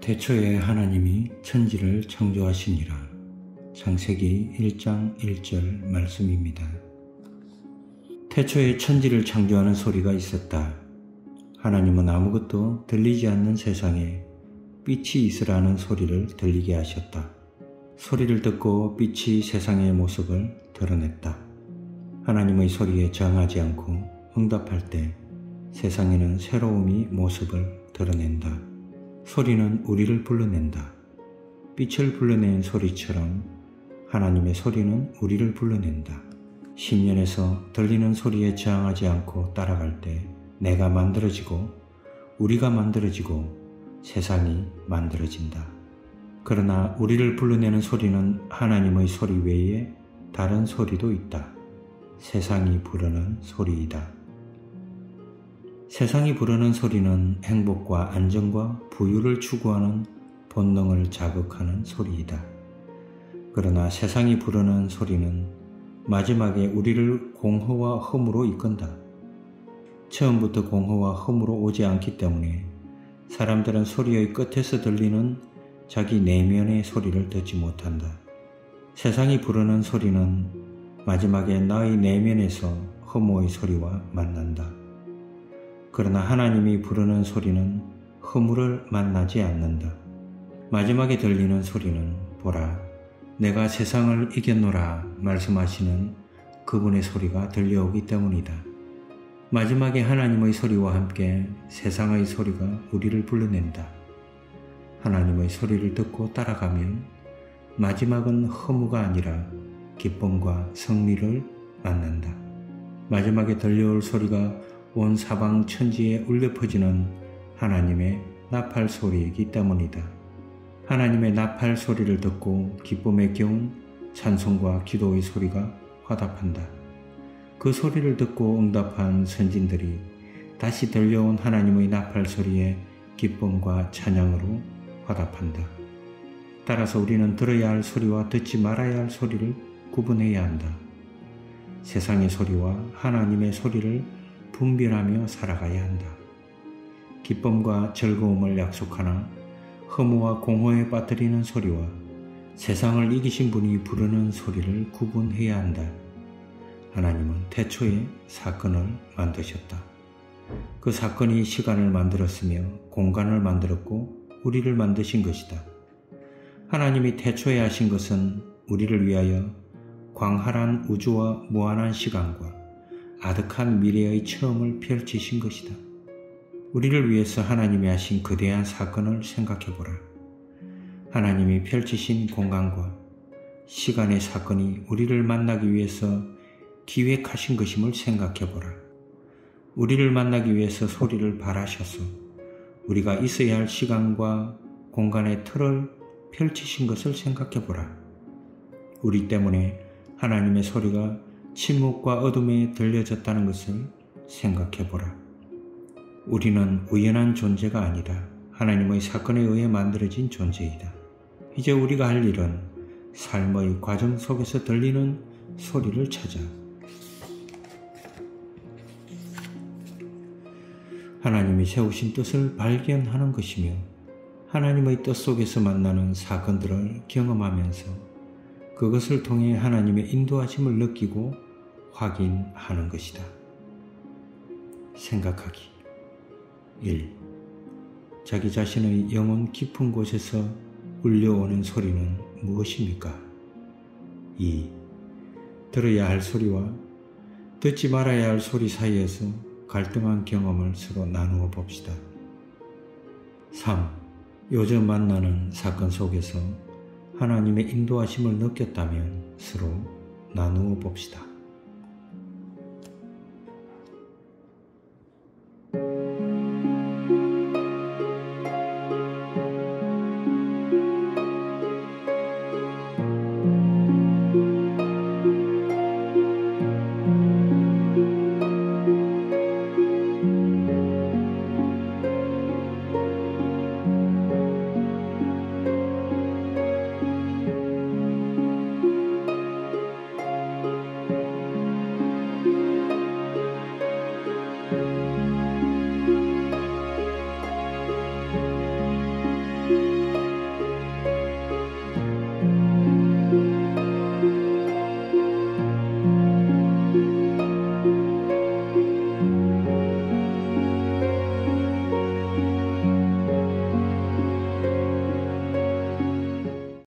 태초에 하나님이 천지를 창조하시니라. 창세기 1장 1절 말씀입니다. 태초에 천지를 창조하는 소리가 있었다. 하나님은 아무것도 들리지 않는 세상에 빛이 있으라는 소리를 들리게 하셨다. 소리를 듣고 빛이 세상의 모습을 드러냈다. 하나님의 소리에 정하지 않고 응답할 때 세상에는 새로움이 모습을 드러낸다. 소리는 우리를 불러낸다. 빛을 불러낸 소리처럼 하나님의 소리는 우리를 불러낸다. 신년에서 들리는 소리에 저항하지 않고 따라갈 때 내가 만들어지고 우리가 만들어지고 세상이 만들어진다. 그러나 우리를 불러내는 소리는 하나님의 소리 외에 다른 소리도 있다. 세상이 부르는 소리이다. 세상이 부르는 소리는 행복과 안정과 부유를 추구하는 본능을 자극하는 소리이다. 그러나 세상이 부르는 소리는 마지막에 우리를 공허와 험으로 이끈다. 처음부터 공허와 험으로 오지 않기 때문에 사람들은 소리의 끝에서 들리는 자기 내면의 소리를 듣지 못한다. 세상이 부르는 소리는 마지막에 나의 내면에서 허무의 소리와 만난다. 그러나 하나님이 부르는 소리는 허물을 만나지 않는다. 마지막에 들리는 소리는 보라, 내가 세상을 이겼노라 말씀하시는 그분의 소리가 들려오기 때문이다. 마지막에 하나님의 소리와 함께 세상의 소리가 우리를 불러낸다. 하나님의 소리를 듣고 따라가면 마지막은 허무가 아니라 기쁨과 성리를 만난다. 마지막에 들려올 소리가 온 사방 천지에 울려 퍼지는 하나님의 나팔 소리이기 때문이다. 하나님의 나팔 소리를 듣고 기쁨의 경우 찬송과 기도의 소리가 화답한다. 그 소리를 듣고 응답한 선진들이 다시 들려온 하나님의 나팔 소리에 기쁨과 찬양으로 화답한다. 따라서 우리는 들어야 할 소리와 듣지 말아야 할 소리를 구분해야 한다. 세상의 소리와 하나님의 소리를 분별하며 살아가야 한다. 기쁨과 즐거움을 약속하나 허무와 공허에 빠뜨리는 소리와 세상을 이기신 분이 부르는 소리를 구분해야 한다. 하나님은 태초에 사건을 만드셨다. 그 사건이 시간을 만들었으며 공간을 만들었고 우리를 만드신 것이다. 하나님이 태초에 하신 것은 우리를 위하여 광활한 우주와 무한한 시간과 아득한 미래의 처음을 펼치신 것이다. 우리를 위해서 하나님이 하신 거대한 사건을 생각해 보라. 하나님이 펼치신 공간과 시간의 사건이 우리를 만나기 위해서 기획하신 것임을 생각해 보라. 우리를 만나기 위해서 소리를 발하셔서 우리가 있어야 할 시간과 공간의 틀을 펼치신 것을 생각해 보라. 우리 때문에 하나님의 소리가 침묵과 어둠에 들려졌다는 것을 생각해 보라. 우리는 우연한 존재가 아니라 하나님의 사건에 의해 만들어진 존재이다. 이제 우리가 할 일은 삶의 과정 속에서 들리는 소리를 찾아 하나님이 세우신 뜻을 발견하는 것이며 하나님의 뜻 속에서 만나는 사건들을 경험하면서 그것을 통해 하나님의 인도하심을 느끼고 확인하는 것이다. 생각하기 1. 자기 자신의 영혼 깊은 곳에서 울려오는 소리는 무엇입니까? 2. 들어야 할 소리와 듣지 말아야 할 소리 사이에서 갈등한 경험을 서로 나누어 봅시다. 3. 요즘 만나는 사건 속에서 하나님의 인도하심을 느꼈다면 서로 나누어 봅시다.